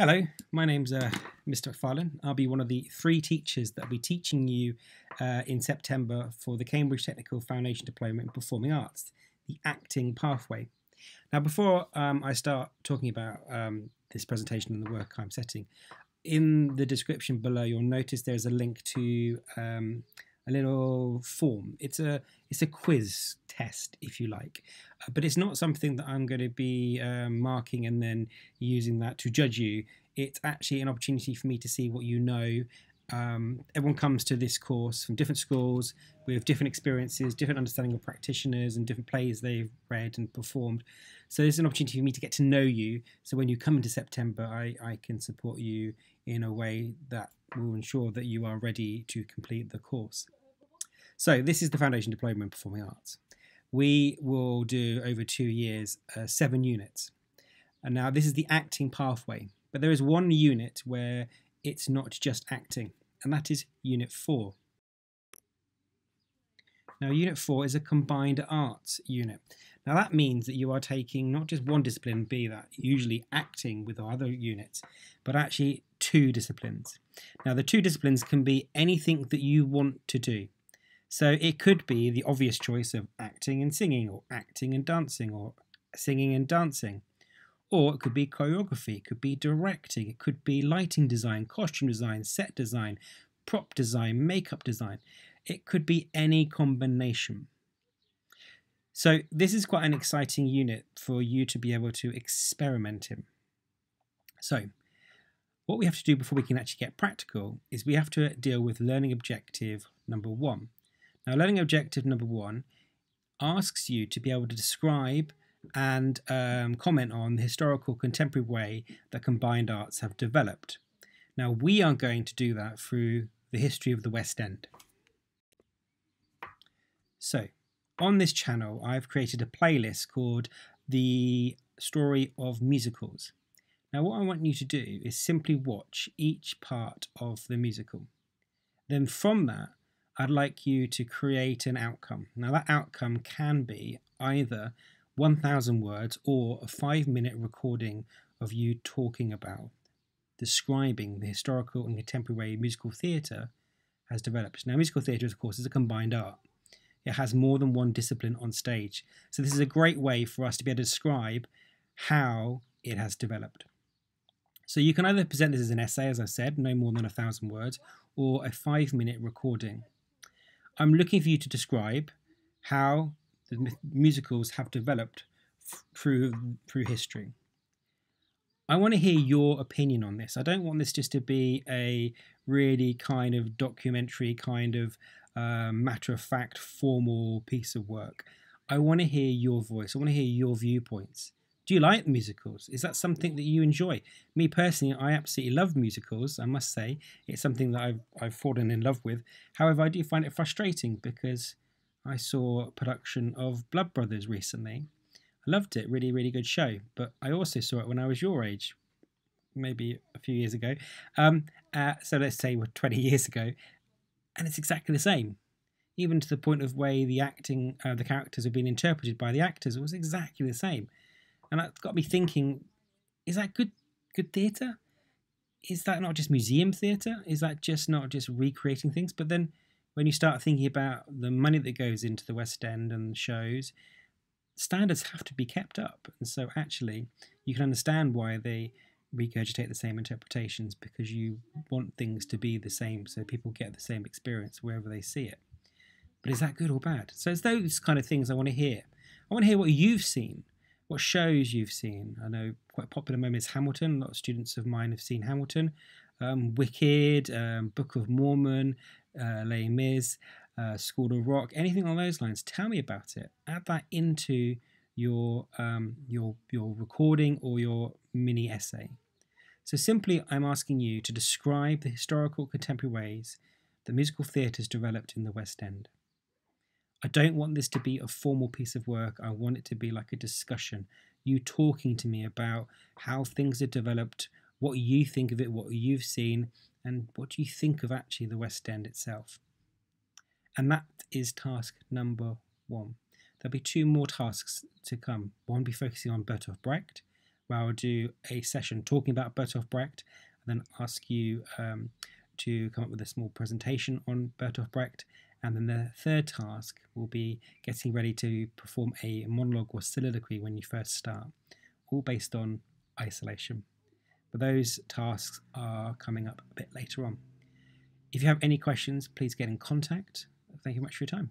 Hello, my name's uh, Mr. Macfarlane. I'll be one of the three teachers that will be teaching you uh, in September for the Cambridge Technical Foundation Diploma in Performing Arts, the acting pathway. Now, before um, I start talking about um, this presentation and the work I'm setting, in the description below, you'll notice there's a link to um, a little form. It's a it's a quiz test, if you like, uh, but it's not something that I'm going to be um, marking and then using that to judge you. It's actually an opportunity for me to see what you know. Um, everyone comes to this course from different schools with different experiences, different understanding of practitioners, and different plays they've read and performed. So there's an opportunity for me to get to know you. So when you come into September, I, I can support you in a way that will ensure that you are ready to complete the course. So this is the Foundation Diploma in Performing Arts. We will do over two years, uh, seven units. And now this is the acting pathway, but there is one unit where it's not just acting, and that is Unit 4. Now, Unit 4 is a combined arts unit. Now, that means that you are taking not just one discipline, be that usually acting with other units, but actually two disciplines. Now, the two disciplines can be anything that you want to do. So it could be the obvious choice of acting and singing, or acting and dancing, or singing and dancing. Or it could be choreography, it could be directing, it could be lighting design, costume design, set design, prop design, makeup design. It could be any combination. So this is quite an exciting unit for you to be able to experiment in. So what we have to do before we can actually get practical is we have to deal with learning objective number one. Now, learning objective number one asks you to be able to describe and um, comment on the historical contemporary way that combined arts have developed. Now, we are going to do that through the history of the West End. So, on this channel, I've created a playlist called The Story of Musicals. Now, what I want you to do is simply watch each part of the musical. Then, from that, I'd like you to create an outcome. Now, that outcome can be either 1,000 words or a five minute recording of you talking about, describing the historical and contemporary musical theatre has developed. Now, musical theatre, of course, is a combined art. It has more than one discipline on stage. So, this is a great way for us to be able to describe how it has developed. So, you can either present this as an essay, as I said, no more than a thousand words, or a five minute recording. I'm looking for you to describe how the musicals have developed through through history. I want to hear your opinion on this. I don't want this just to be a really kind of documentary, kind of uh, matter of fact, formal piece of work. I want to hear your voice. I want to hear your viewpoints. Do you like musicals? Is that something that you enjoy? Me personally, I absolutely love musicals. I must say, it's something that I've I've fallen in love with. However, I do find it frustrating because I saw a production of Blood Brothers recently. I loved it, really, really good show. But I also saw it when I was your age, maybe a few years ago. Um, uh, so let's say we're 20 years ago, and it's exactly the same even to the point of way the acting, uh, the characters have been interpreted by the actors, it was exactly the same and that got me thinking: Is that good good theatre? Is that not just museum theatre? Is that just not just recreating things? But then, when you start thinking about the money that goes into the West End and shows, standards have to be kept up, and so actually, you can understand why they regurgitate the same interpretations because you want things to be the same so people get the same experience wherever they see it. But is that good or bad? So it's those kind of things I want to hear. I want to hear what you've seen what shows you've seen. I know quite popular moment is Hamilton. A lot of students of mine have seen Hamilton. Um, Wicked, um, Book of Mormon, uh, Les Mis, uh, School of Rock, anything on those lines. Tell me about it. Add that into your um, your your recording or your mini essay. So simply, I'm asking you to describe the historical contemporary ways that musical theatre has developed in the West End. I don't want this to be a formal piece of work. I want it to be like a discussion. You talking to me about how things are developed, what you think of it, what you've seen, and what do you think of actually the West End itself. And that is task number one. There'll be two more tasks to come. One will be focusing on Bertolt Brecht, where I'll do a session talking about Bertolt Brecht and then ask you um, to come up with a small presentation on Bertolt Brecht. And then the third task will be getting ready to perform a monologue or soliloquy when you first start, all based on isolation. But those tasks are coming up a bit later on. If you have any questions, please get in contact. Thank you much for your time.